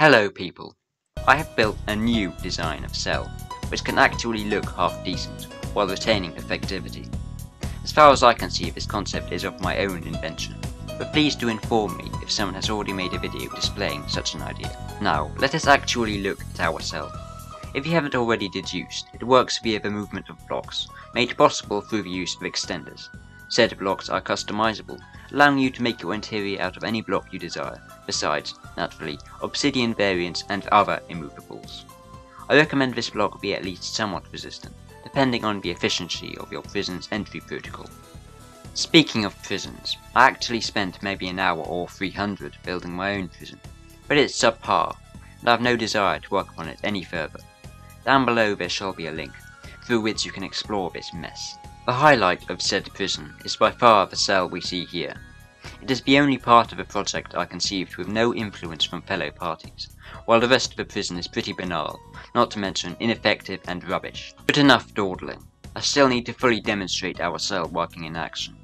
Hello people, I have built a new design of cell, which can actually look half decent, while retaining effectivity. As far as I can see this concept is of my own invention, but please do inform me if someone has already made a video displaying such an idea. Now, let us actually look at our cell. If you haven't already deduced, it works via the movement of blocks, made possible through the use of extenders. Said blocks are customizable, allowing you to make your interior out of any block you desire, besides, naturally, obsidian variants and other immovables. I recommend this block be at least somewhat resistant, depending on the efficiency of your prison's entry protocol. Speaking of prisons, I actually spent maybe an hour or 300 building my own prison, but it's subpar, and I have no desire to work upon it any further. Down below there shall be a link, through which you can explore this mess. The highlight of said prison is by far the cell we see here. It is the only part of the project I conceived with no influence from fellow parties, while the rest of the prison is pretty banal, not to mention ineffective and rubbish. But enough dawdling. I still need to fully demonstrate our cell working in action,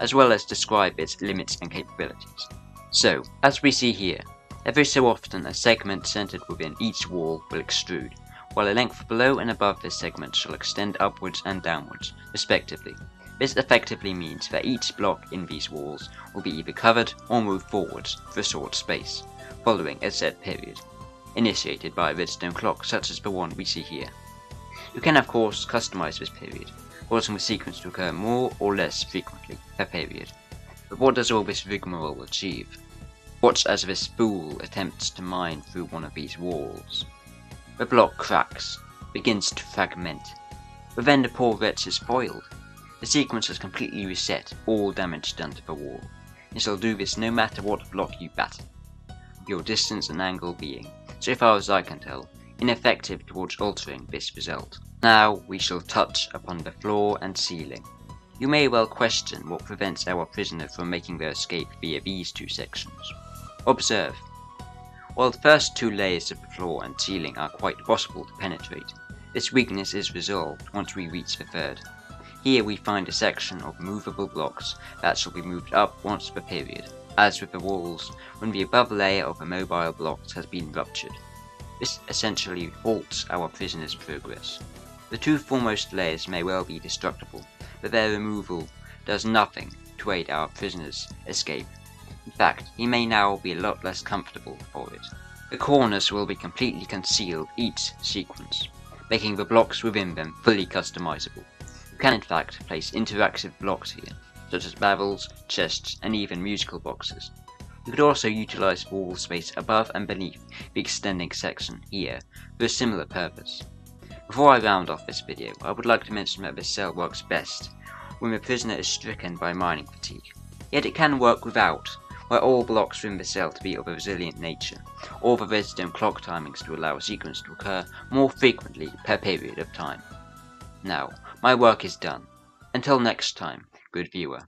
as well as describe its limits and capabilities. So, as we see here, every so often a segment centered within each wall will extrude, while a length below and above this segment shall extend upwards and downwards, respectively. This effectively means that each block in these walls will be either covered or moved forwards for a short space, following a set period, initiated by a redstone clock such as the one we see here. You can of course customize this period, causing the sequence to occur more or less frequently per period. But what does all this rigmarole achieve? Watch as this fool attempts to mine through one of these walls. The block cracks, begins to fragment, but then the poor wretch is foiled. The sequence has completely reset all damage done to the wall. It shall do this no matter what block you batter, your distance and angle being, so far as I can tell, ineffective towards altering this result. Now we shall touch upon the floor and ceiling. You may well question what prevents our prisoner from making their escape via these two sections. Observe, while the first two layers of the floor and ceiling are quite possible to penetrate, this weakness is resolved once we reach the third. Here we find a section of movable blocks that shall be moved up once per period, as with the walls, when the above layer of the mobile blocks has been ruptured. This essentially halts our prisoner's progress. The two foremost layers may well be destructible, but their removal does nothing to aid our prisoner's escape in fact, he may now be a lot less comfortable for it. The corners will be completely concealed each sequence, making the blocks within them fully customizable. You can in fact place interactive blocks here, such as barrels, chests, and even musical boxes. You could also utilize wall space above and beneath the extending section here for a similar purpose. Before I round off this video, I would like to mention that this cell works best when the prisoner is stricken by mining fatigue. Yet it can work without, where all blocks within the cell to be of a resilient nature, or the redstone clock timings to allow a sequence to occur more frequently per period of time. Now, my work is done. Until next time, good viewer.